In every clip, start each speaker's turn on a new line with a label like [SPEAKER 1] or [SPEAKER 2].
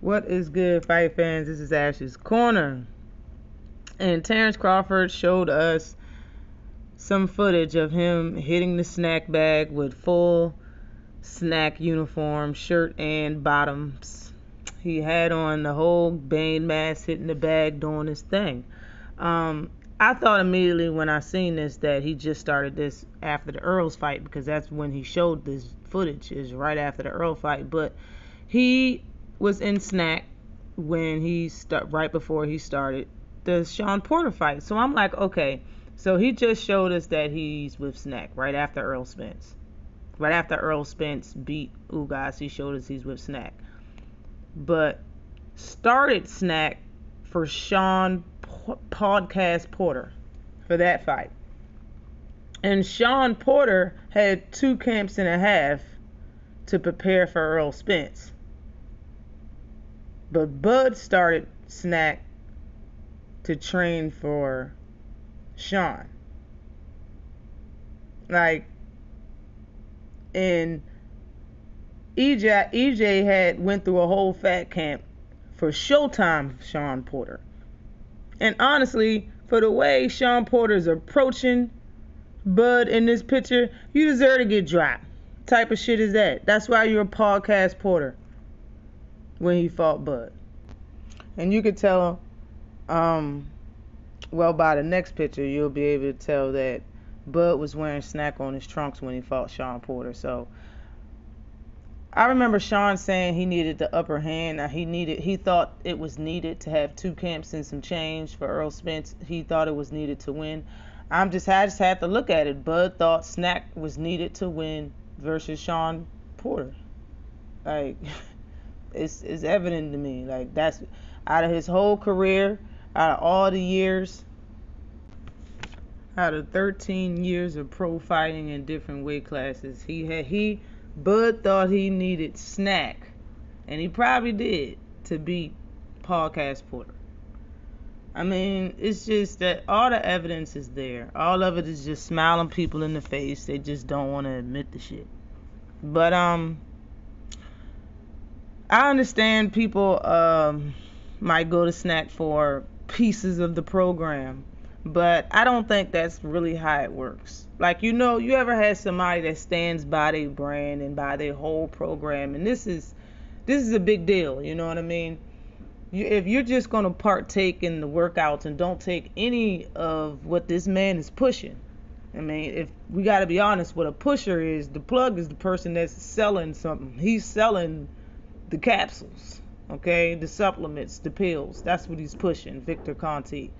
[SPEAKER 1] What is good, fight fans? This is Ash's Korner. And Terence Crawford showed us some footage of him hitting the SNAC bag with full SNAC uniform, shirt and bottoms. He had on the whole Bane mask, hitting the bag, doing his thing. Um, I thought immediately when I seen this that he just started this after the Earls fight because that's when he showed this footage is right after the Earl fight. But he was in SNAC when he start right before he started the Shawn Porter fight. So I'm like, okay, so he just showed us that he's with SNAC right after Earl Spence. Right after Earl Spence beat Ugas, he showed us he's with SNAC. But started SNAC for Shawn Podcast Porter for that fight. And Shawn Porter had two camps and a half to prepare for Earl Spence. But Bud started SNAC to train for Shawn. Like, and EJ, EJ had went through a whole fat camp for Showtime Shawn Porter. And honestly, for the way Shawn Porter's approaching Bud in this picture, you deserve to get dropped. Type of shit is that? That's why you're a podcast porter when he fought Bud. And you could tell, um, well, by the next picture, you'll be able to tell that Bud was wearing SNAC on his trunks when he fought Shawn Porter. So I remember Shawn saying he needed the upper hand. He needed, he thought it was needed to have two camps and some change for Earl Spence. He thought it was needed to win. I'm just, I just had to look at it. Bud thought SNAC was needed to win versus Shawn Porter. Like. it's it's evident to me. Like that's out of his whole career, out of all the years, out of 13 years of pro fighting in different weight classes, he had he Bud thought he needed SNAC, and he probably did to beat Podcast Porter. I mean, it's just that all the evidence is there. All of it is just smiling people in the face. They just don't want to admit the shit. But um I understand people um, might go to SNAC for pieces of the program, but I don't think that's really how it works. Like you know, you ever had somebody that stands by their brand and by their whole program, and this is this is a big deal. You know what I mean? You, if you're just gonna partake in the workouts and don't take any of what this man is pushing, I mean, if we got to be honest, what a pusher is, the plug is the person that's selling something. He's selling the capsules, okay, the supplements, the pills. That's what he's pushing, Victor Conte.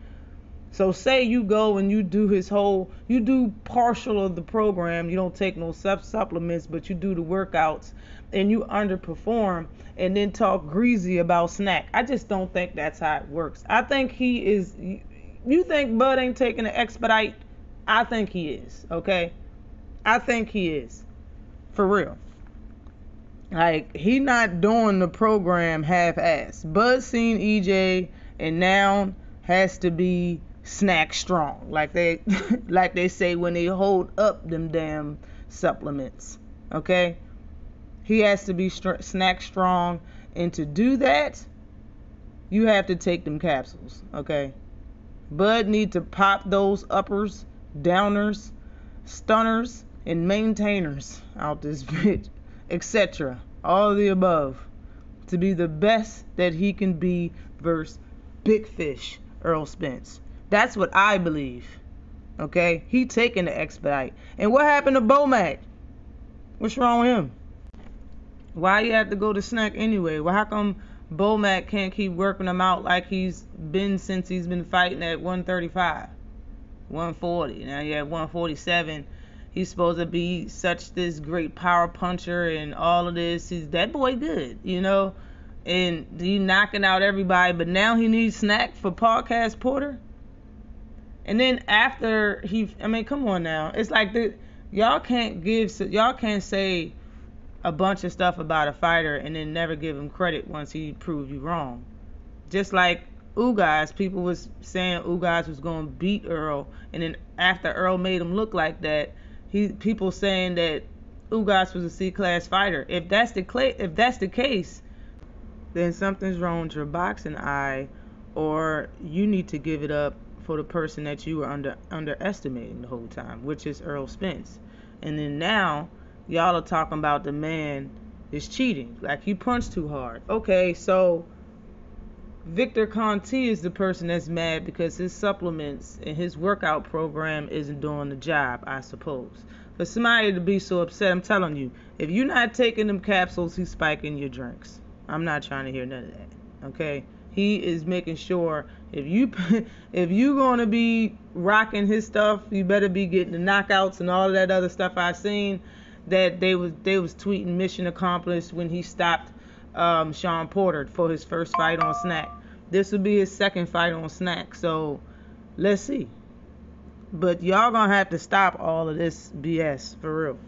[SPEAKER 1] So say you go and you do his whole, you do partial of the program. You don't take no sub supplements, but you do the workouts and you underperform and then talk greasy about SNAC. I just don't think that's how it works. I think he is. You think Bud ain't taking an expedite? I think he is. Okay, I think he is, for real. Like he not doing the program half-ass. Bud seen EJ and now has to be SNAC strong, like they like they say when they hold up them damn supplements. Okay, he has to be str- SNAC strong, and to do that, you have to take them capsules. Okay, Bud need to pop those uppers, downers, stunners, and maintainers out this bitch etc. All the above to be the best that he can be versus Big Fish Earl Spence. That's what I believe. Okay? He taking the expedite. And what happened to Bomac? What's wrong with him? Why you have to go to SNAC anyway? Well, how come Bomac can't keep working him out like he's been since he's been fighting at 135, 140? Now you have 147 he's supposed to be such this great power puncher and all of this. He's that boy good, you know, and he knocking out everybody. But now he needs SNAC for podcast Porter. And then after he, I mean, come on now, it's like the y'all can't give y'all can't say a bunch of stuff about a fighter and then never give him credit once he proved you wrong. Just like Ugas, people was saying Ugas was to beat Earl, and then after Earl made him look like that, he people saying that Ugas was a C class fighter. If that's the if that's the case, then something's wrong with your boxing eye, or you need to give it up for the person that you were under underestimating the whole time, which is Earl Spence. And then now y'all are talking about the man is cheating, like he punched too hard. Okay, so Victor Conte is the person that's mad because his supplements and his workout program isn't doing the job, I suppose. For somebody to be so upset, I'm telling you, if you're not taking them capsules, he's spiking your drinks. I'm not trying to hear none of that. Okay? He is making sure if you if you gonna be rocking his stuff, you better be getting the knockouts and all of that other stuff I've seen that they was they was tweeting mission accomplished when he stopped um, Shawn Porter for his first fight on SNAC. This will be his second fight on SNAC, so let's see. But y'all gonna have to stop all of this BS for real.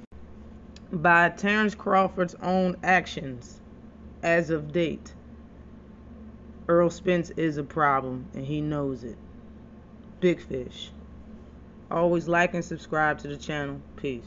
[SPEAKER 1] By Terence Crawford's own actions as of date, Earl Spence is a problem and he knows it. Big fish. Always like and subscribe to the channel. Peace.